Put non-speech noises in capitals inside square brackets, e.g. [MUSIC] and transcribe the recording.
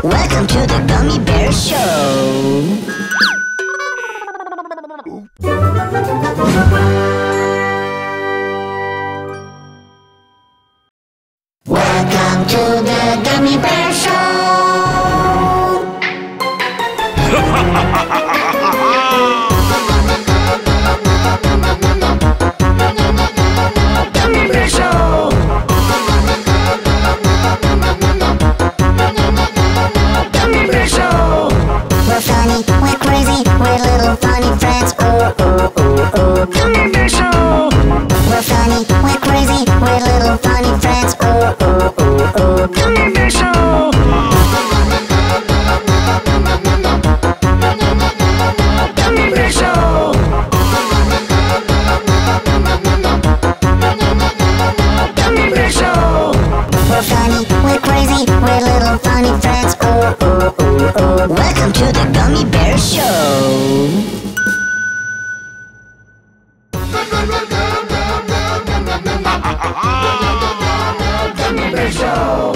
Welcome to the Gummy Bear Show. Welcome to the Gummy Bear Show. [LAUGHS] Show. We're funny, we're crazy, we're little funny friends. Oh, oh, oh, oh. Bear Show. We're funny, we're crazy, we're little funny friends. Oh, oh, oh, oh. Bear Show. Gummy Bear Show. Gummy Bear Show. We're funny, we're crazy, we're little funny friends. Oh, oh, Show.